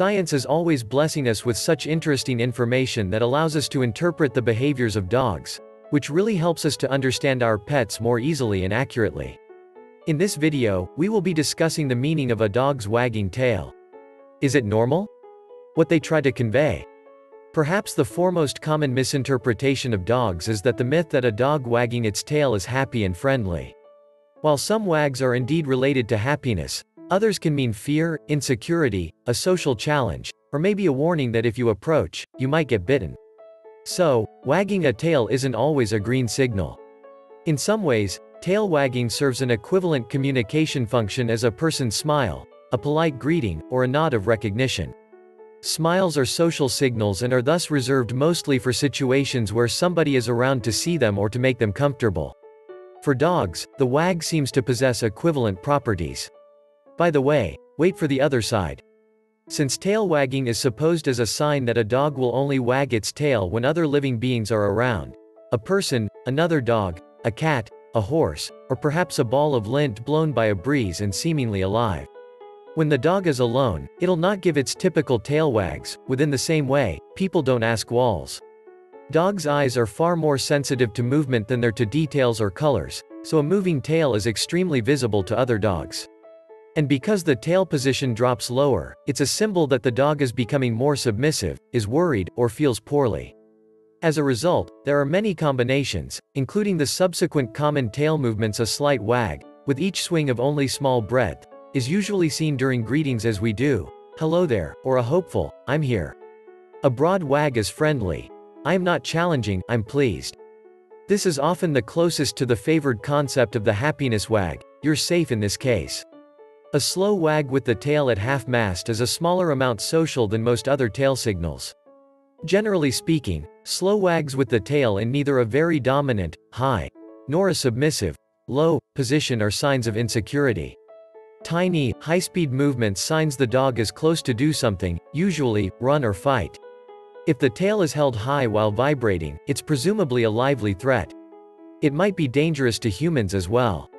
Science is always blessing us with such interesting information that allows us to interpret the behaviors of dogs, which really helps us to understand our pets more easily and accurately. In this video, we will be discussing the meaning of a dog's wagging tail. Is it normal? What they try to convey. Perhaps the foremost common misinterpretation of dogs is that the myth that a dog wagging its tail is happy and friendly. While some wags are indeed related to happiness, others can mean fear, insecurity, a social challenge, or maybe a warning that if you approach, you might get bitten. So, wagging a tail isn't always a green signal. In some ways, tail wagging serves an equivalent communication function as a person's smile, a polite greeting, or a nod of recognition. Smiles are social signals and are thus reserved mostly for situations where somebody is around to see them or to make them comfortable. For dogs, the wag seems to possess equivalent properties. By the way, wait for the other side. Since tail wagging is supposed as a sign that a dog will only wag its tail when other living beings are around, a person, another dog, a cat, a horse, or perhaps a ball of lint blown by a breeze and seemingly alive. When the dog is alone, it'll not give its typical tail wags, within the same way, people don't ask walls. Dogs' eyes are far more sensitive to movement than they're to details or colors, so a moving tail is extremely visible to other dogs. And because the tail position drops lower, it's a symbol that the dog is becoming more submissive, is worried, or feels poorly. As a result, there are many combinations, including the subsequent common tail movements a slight wag, with each swing of only small breadth, is usually seen during greetings as we do, hello there, or a hopeful, I'm here. A broad wag is friendly. I am not challenging, I'm pleased. This is often the closest to the favored concept of the happiness wag, you're safe in this case. A slow wag with the tail at half-mast is a smaller amount social than most other tail signals. Generally speaking, slow wags with the tail in neither a very dominant, high, nor a submissive, low, position are signs of insecurity. Tiny, high-speed movements signs the dog is close to do something, usually, run or fight. If the tail is held high while vibrating, it's presumably a lively threat. It might be dangerous to humans as well.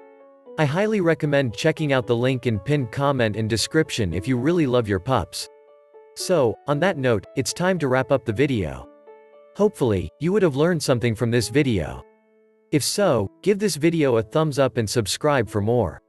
I highly recommend checking out the link in pinned comment and description if you really love your pups. So, on that note, it's time to wrap up the video. Hopefully, you would have learned something from this video. If so, give this video a thumbs up and subscribe for more.